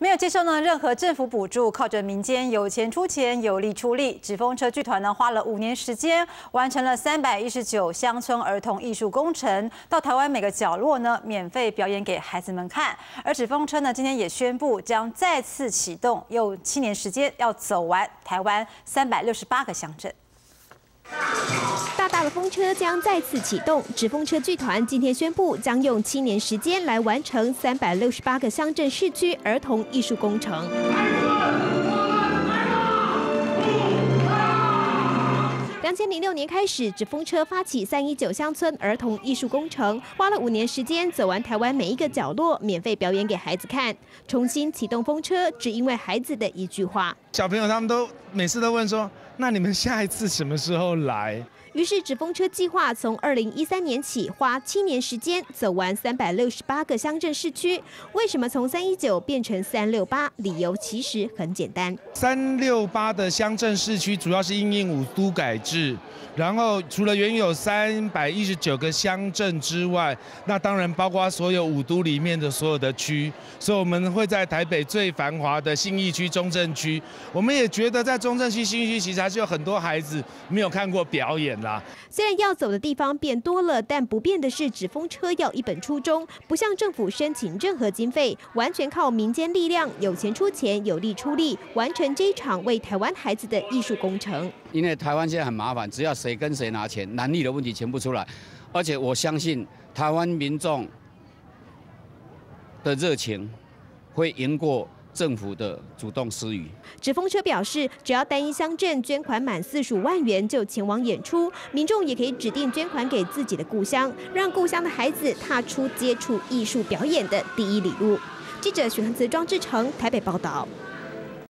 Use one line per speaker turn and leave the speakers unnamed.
没有接受呢任何政府补助，靠着民间有钱出钱，有力出力。纸风车剧团呢花了五年时间，完成了三百一十九乡村儿童艺术工程，到台湾每个角落呢免费表演给孩子们看。而纸风车呢今天也宣布将再次启动，用七年时间要走完台湾三百六十八个乡镇。
大风车将再次启动，纸风车剧团今天宣布，将用七年时间来完成三百六十八个乡镇市区儿童艺术工程。两千零六年开始，纸风车发起三一九乡村儿童艺术工程，花了五年时间走完台湾每一个角落，免费表演给孩子看。重新启动风车，只因为孩子的一句话。
小朋友他们都每次都问说：“那你们下一次什么时候来？”
于是纸风车计划从二零一三年起，花七年时间走完三百六十八个乡镇市区。为什么从三一九变成三六八？理由其实很简单。
三六八的乡镇市区主要是因应五都改制，然后除了原有三百一十九个乡镇之外，那当然包括所有五都里面的所有的区。所以我们会在台北最繁华的信义区、中正区。我们也觉得在中正区、信义区其实还是有很多孩子没有看过表演啦。
虽然要走的地方变多了，但不变的是纸风车要一本初衷，不向政府申请任何经费，完全靠民间力量，有钱出钱，有力出力，完成这一场为台湾孩子的艺术工程。
因为台湾现在很麻烦，只要谁跟谁拿钱，难力的问题全部出来，而且我相信台湾民众的热情会赢过。政府的主动施予。
纸风车表示，只要单一乡镇捐款满四十五万元，就前往演出。民众也可以指定捐款给自己的故乡，让故乡的孩子踏出接触艺术表演的第一礼物。记者许恒慈、庄志成台北报道。